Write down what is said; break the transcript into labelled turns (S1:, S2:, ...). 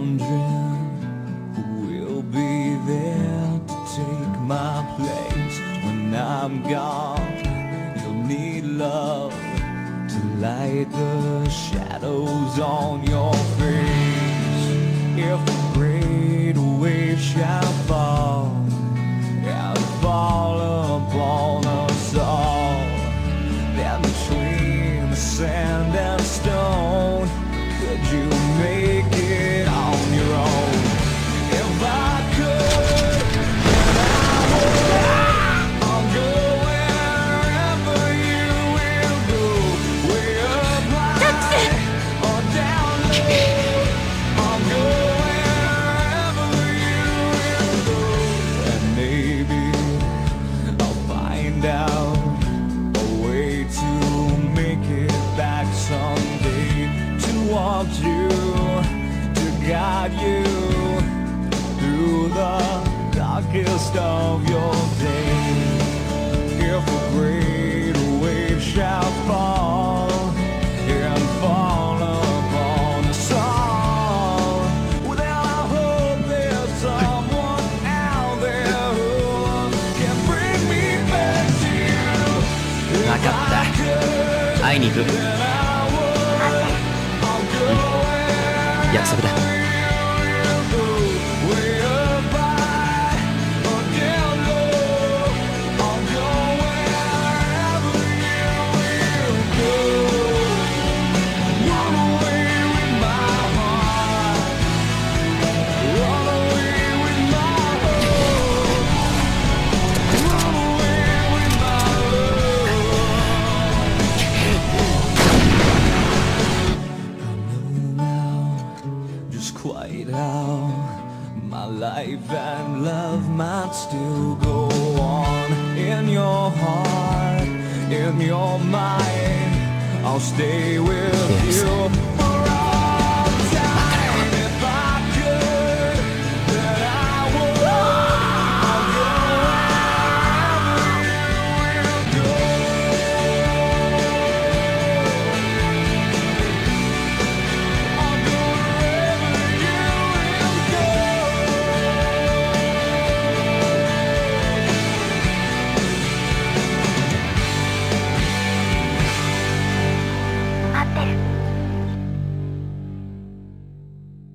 S1: wondering who will be there to take my place when I'm gone. You'll need love to light the shadows on your face. If To walk you, to guide you through the darkest of your days. If a great wave shall fall and fall upon us all, well, then I hope there's someone out there who can bring me back to you.
S2: わかった会いに行く 約束だ
S1: life and love might still go on in your heart, in your mind. I'll stay with
S2: Yes.
S1: you